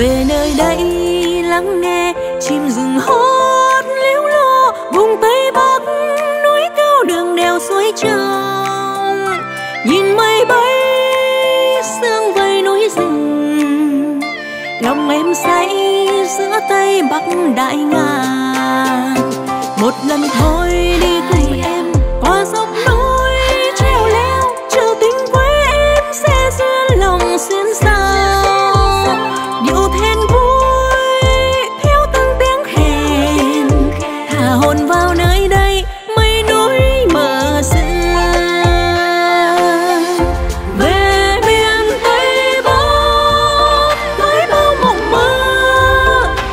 về nơi đây lắng nghe, chim rừng hót liễu lo vùng tây bắc, núi cao đường đèo suối trong nhìn mây bay, sương vây núi rừng. Lòng em say giữa tây bắc đại ngàn. Một lần thôi đi cùng em, qua dốc sao nơi đây, mây núi mờ sương. Về miền tây bắc với bao mộng mơ.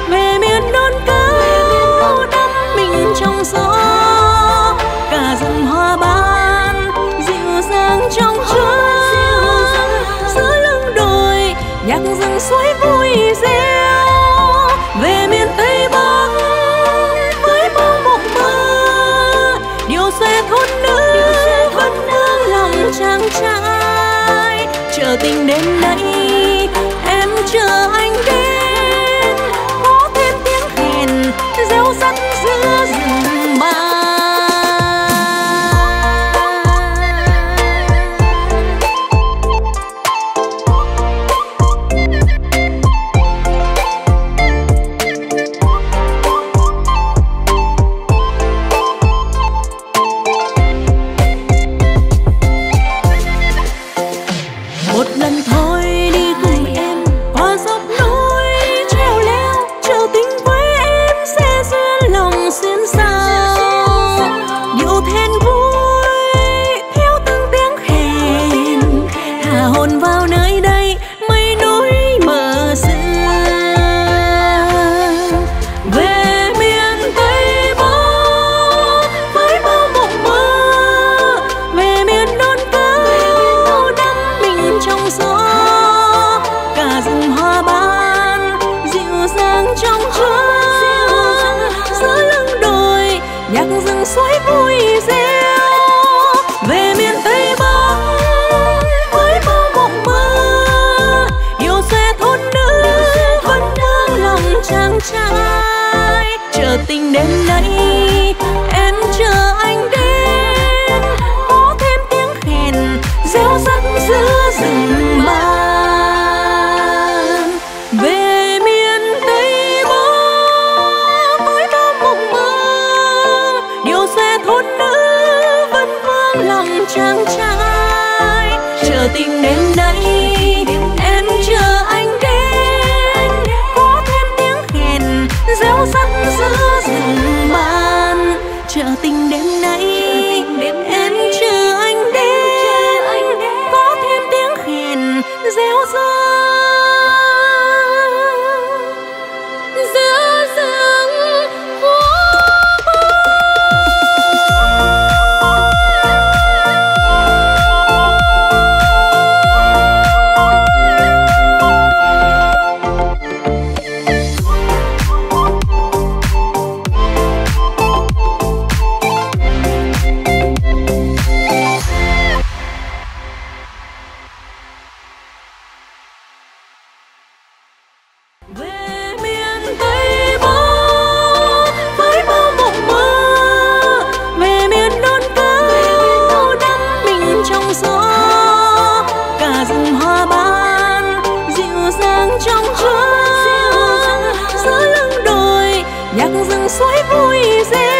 Về miền non cao đắm mình trong gió. Cả rừng hoa ban dịu dàng trong trắng giữa lưng đồi, nhạc rừng suối vui tình đến trai chờ tình đêm nay em chờ anh đến. Có thêm tiếng khen reo rắt giữa rừng ban về miền tây bắc với bao mộng mơ. Điều xe thôn nữ vẫn vương lòng chàng trai. Chờ tình đêm nay trong trắng giữa lưng đồi nhạc rừng suối vui reo